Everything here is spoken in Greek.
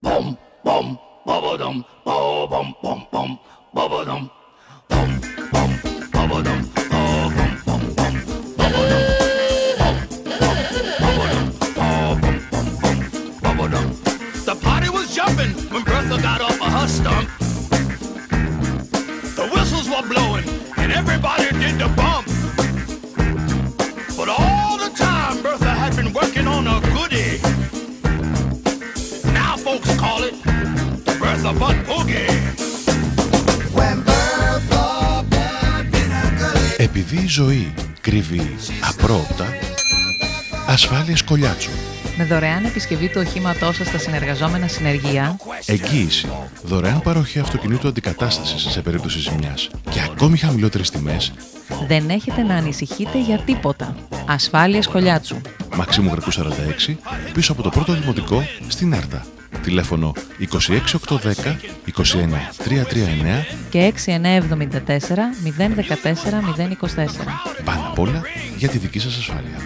Boom, boom, bubble dum, oh, boom, boom, boom, bubble dum, boom, boom, bubble dum, oh, boom, boom, boom, bubble dum. The party was jumping when Bertha got off of her. The whistles were blowing and everybody the Bertha Butt Boogie. Επειδή η ζωή κρύβει απρόπτα, ασφάλεια κολλιάτσου. Με δωρεάν επισκευή του οχήματός σας στα συνεργαζόμενα συνεργεία, Εγγύηση. Δωρεάν παροχή αυτοκινήτου αντικατάστασης σε περίπτωση ζημιάς. Και ακόμη χαμηλότερες τιμές. δεν έχετε να ανησυχείτε για τίποτα. Ασφάλεια Σκολιάτσου. Μαξίμου Γρακού 46, πίσω από το πρώτο δημοτικό στην Άρτα. Τηλέφωνο 26810 29 339 και 6974 014 024. Πάνω απ' όλα για τη δική σας ασφάλεια.